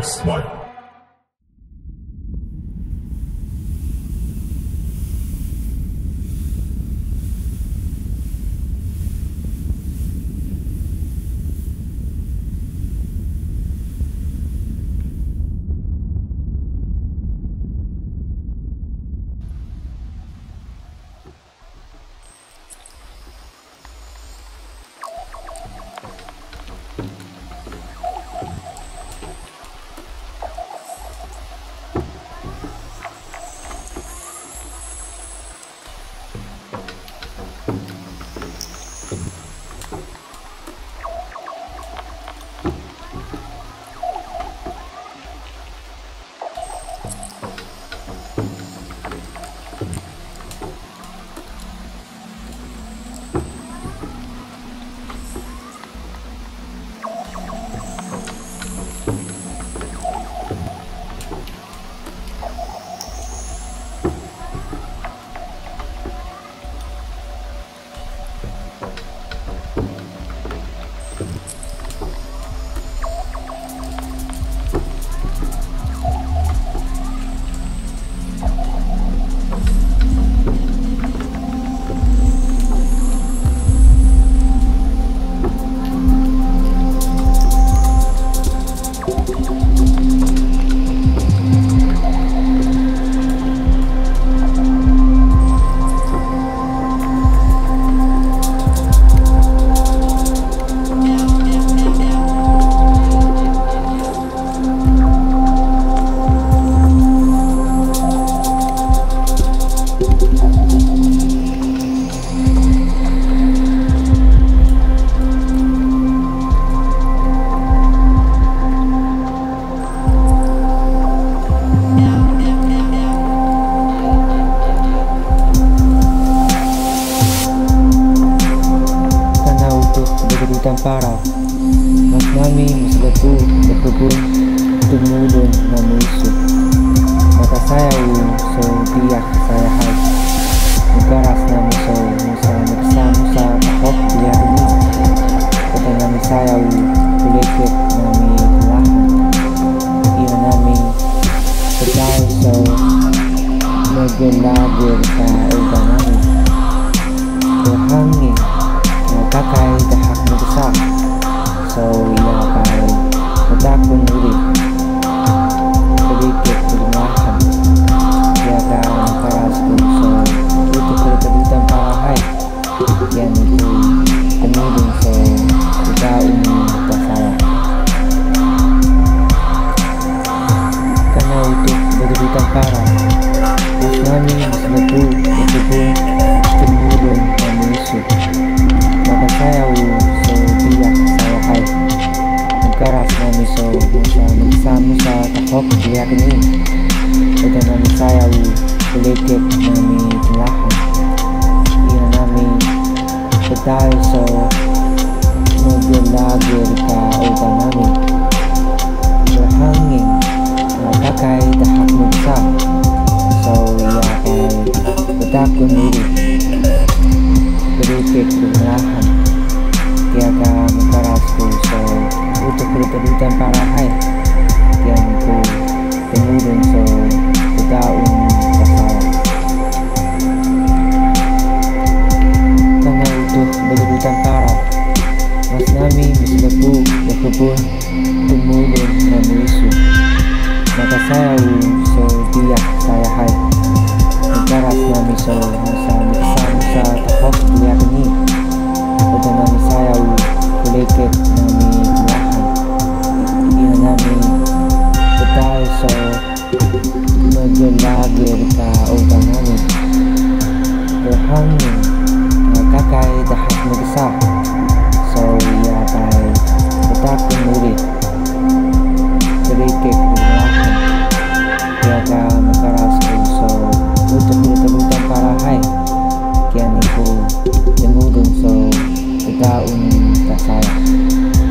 Six, one. Parah. Mas nami mislepu berkebun tumulun namu isu maka saya u so tiyak saya hai. Nagaras nami so musa nagsa musa takot tiyak ini. Kata nami saya u kulekit nami lahan iya nami. Sedai so Nagelagir ka uga nami. Berhangin Nagkakay dahak mo suck. So yeah, guys, back that one really ini. Nami saya kulikit nami tilahan Iya nami Sedai so Nagulagir ka uta nami Berhangin Nagkakay dahak nagsa So kay Betakon ulit sedikit perlahan Kaya ka makaras ko so Untuk berkedutan para muncul tumbuh dan melusuh maka saya zodiak saya hai. Negara suami saya masa miksa musa tahok dia ini. Udah nami saya u kulikit nami lahan. Dia nami betal so menjelagir ka ubang nami berhangin kakak dahat miksa so ko, yung udon. So, ikaon ka saya.